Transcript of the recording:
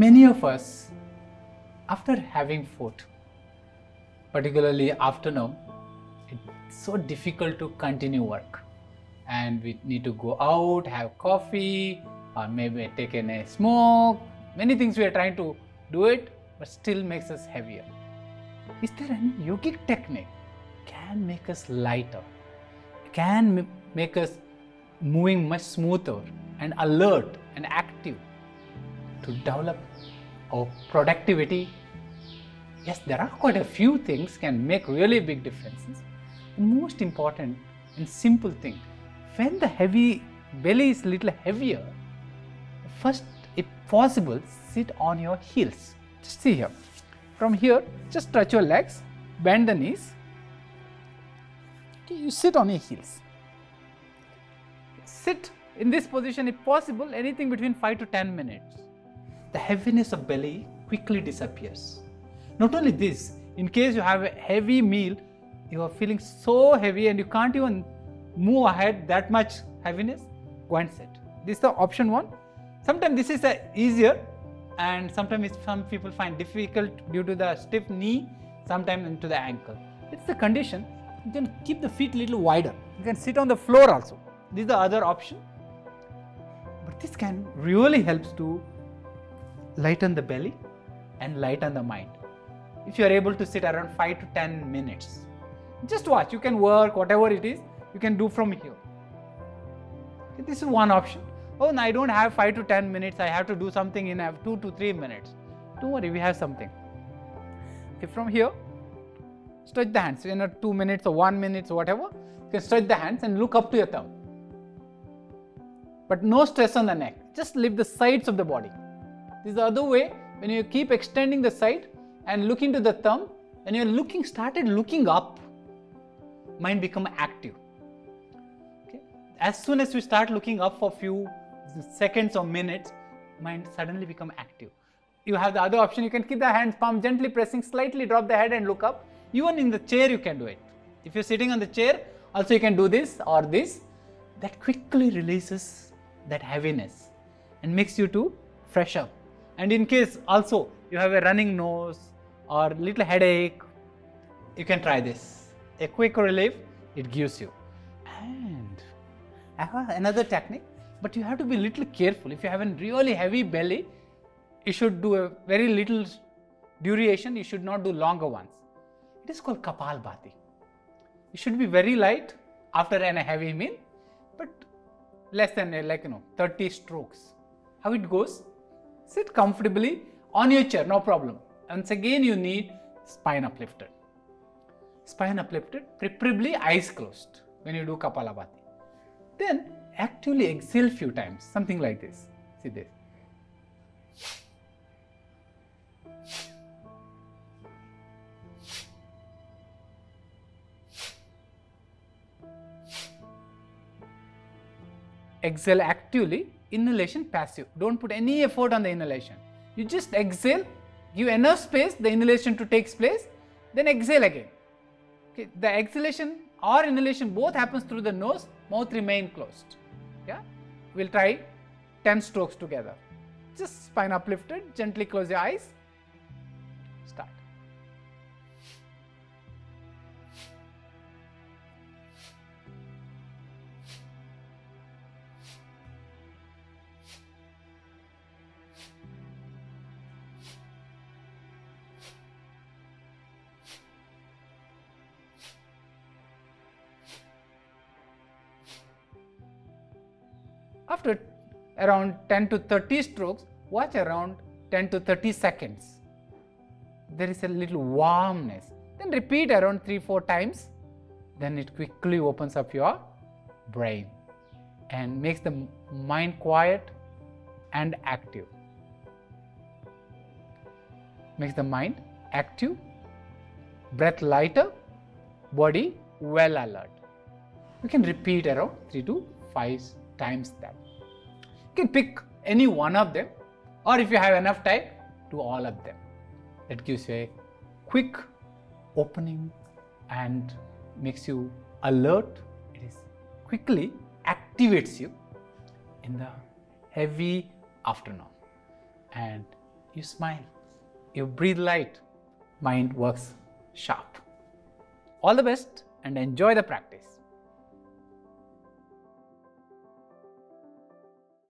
many of us, after having food, particularly afternoon, it's so difficult to continue work. And we need to go out, have coffee, or maybe take a smoke. Many things we are trying to do it, but still makes us heavier. Is there any yogic technique can make us lighter, can make us moving much smoother and alert and active to develop our productivity? Yes, there are quite a few things can make really big differences. The most important and simple thing, when the heavy belly is little heavier, first if possible sit on your heels. Just see here. From here, just stretch your legs, bend the knees. You sit on your heels. Sit in this position if possible anything between 5 to 10 minutes. The heaviness of belly quickly disappears. Not only this, in case you have a heavy meal, you are feeling so heavy and you can't even move ahead that much heaviness, go and sit. This is the option one. Sometimes this is easier and sometimes some people find difficult due to the stiff knee, sometimes into the ankle. It's the condition. You can keep the feet little wider. You can sit on the floor also. This is the other option. But this can really helps to lighten the belly and lighten the mind. If you are able to sit around 5 to 10 minutes, just watch. You can work, whatever it is, you can do from here. Okay, this is one option. Oh, no, I don't have 5 to 10 minutes, I have to do something in 2 to 3 minutes. Don't worry, we have something. Okay, from here, stretch the hands in a 2 minutes or 1 minute or whatever. You can stretch the hands and look up to your thumb. But no stress on the neck, just lift the sides of the body. This is the other way, when you keep extending the side and look to the thumb, when you're looking, started looking up, mind become active. Okay? As soon as you start looking up for few seconds or minutes, mind suddenly become active. You have the other option, you can keep the hands palm gently pressing, slightly drop the head and look up. Even in the chair you can do it. If you're sitting on the chair, also you can do this or this. That quickly releases that heaviness and makes you to fresh up. And in case also you have a running nose or little headache, you can try this. A quick relief it gives you. And another technique, but you have to be little careful. If you have a really heavy belly, you should do a very little duration. You should not do longer ones. It is called Kapalbhati. it should be very light after an heavy meal, but less than like you know 30 strokes. How it goes? Sit comfortably on your chair, no problem. Once again, you need spine uplifted. Spine uplifted, preferably eyes closed when you do Kapalabhati. Then actually exhale few times, something like this. See this. Exhale actively, inhalation passive. Don't put any effort on the inhalation. You just exhale, give enough space the inhalation to takes place, then exhale again. Okay, the exhalation or inhalation both happens through the nose, mouth remain closed. Yeah, we'll try 10 strokes together. Just spine uplifted, gently close your eyes. Start. After around 10 to 30 strokes, watch around 10 to 30 seconds. There is a little warmness. Then repeat around 3 4 times. Then it quickly opens up your brain and makes the mind quiet and active. Makes the mind active, breath lighter, body well alert. You can repeat around 3 to 5 times that. You can pick any one of them, or if you have enough time, do all of them. That gives you a quick opening and makes you alert. It is quickly activates you in the heavy afternoon, and you smile, you breathe light, mind works sharp. All the best and enjoy the practice.